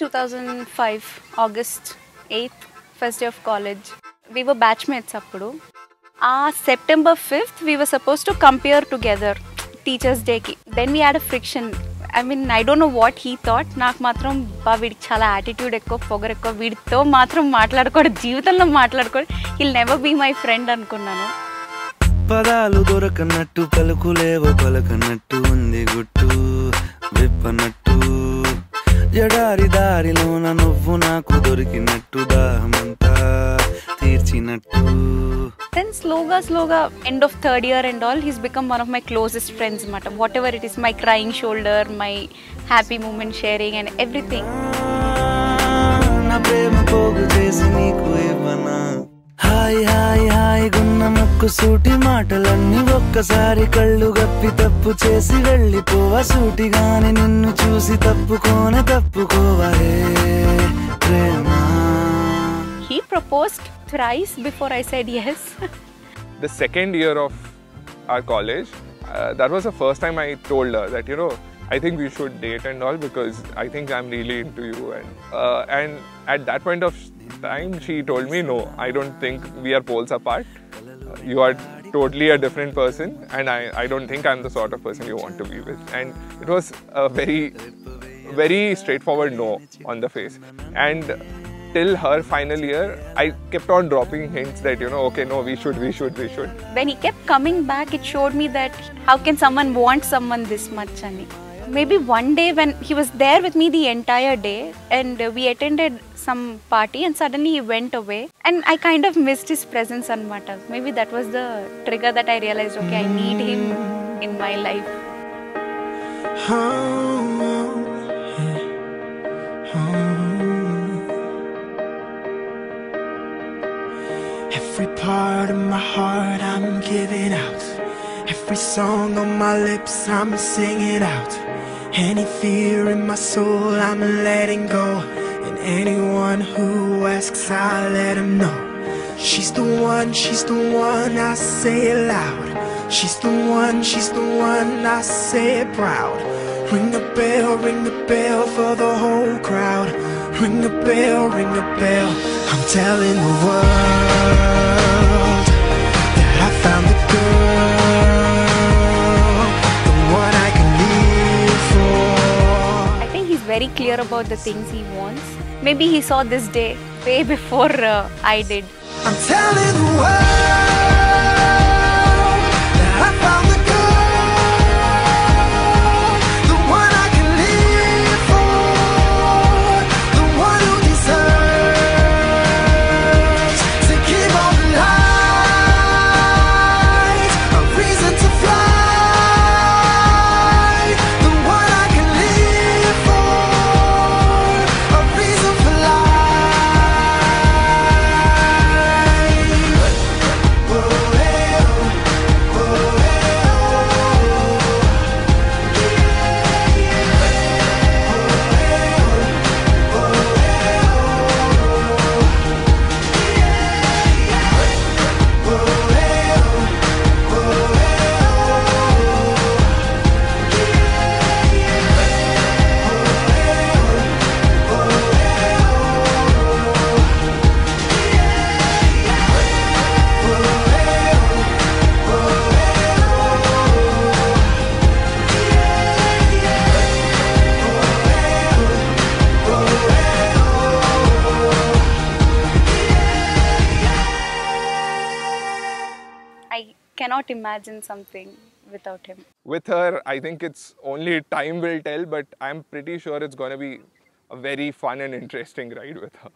Two thousand five August eighth first day of college we were batchmates అప్పుడు. ఆ September fifth we were suppose to compare together teachers డేకి then we had a friction I mean I don't know what he thought నాకు మాత్రం బా వీడికి చాలా attitude ఎక్కువ పొగర్ ఎక్కువ. వీడితో మాత్రం మాట్లాడుకోడు జీవితంలో మాట్లాడుకోడు. He'll never be my friend అనుకున్నాను. పదాలు దొరకనట్టు పలుకులేవో పలకనట్టు ఉంది గుట్టు విప్పనట్టు. ఎడారి దారిలోన నువ్వు నాకు దొరికినట్టు దాహమంతా తీర్చినట్టు. దెన్ స్లోగా స్లోగా end of third year and all he's become one of my closest friends అనమాట whatever it is my crying shoulder my happy moment sharing and everything నా ప్రేమ పోగు చేసి నీకు ఇవ్వనా? హాయ్ హాయ్ హాయ్ గున్న ముక్కు సూటి మాటలన్నీ ఒక్కసారి కళ్ళు గప్పి తప్పు చేసి వెళ్ళిపోవా సూటిగాని నిన్ను చూసి తప్పుకోనే తప్పుకోవే ప్రేమ he proposed thrice before I said yes the second year of our college, uh, that was the first time I told her that you know I think we should date and all because I think I'm really into you and uh, and at that point of time she told me no I don't think we are poles apart. You are totally a different person and I, I don't think I'm the sort of person you want to be with and it was a very very straightforward no on the face and till her final year I kept on dropping hints that you know okay no we should we should we should when he kept coming back, it showed me that how can someone want someone this much, Ani? Maybe one day when he was there with me the entire day and we attended some party and suddenly he went away and I kind of missed his presence anmata. Maybe that was the trigger that I realized okay, I need him in my life. Every part of my heart I'm giving out. Every song on my lips I'm singing out. Any fear in my soul I'm letting go. And anyone who asks I let them know. She's the one, she's the one, I say it loud. She's the one, she's the one, I say it proud. Ring the bell, ring the bell for the whole crowd. Ring the bell, ring the bell. I'm telling the world very clear about the things he wants. Maybe he saw this day way before uh, I did. Cannot imagine something without him. with her, I think it's only time will tell, but I'm pretty sure it's going to be a very fun and interesting ride with her.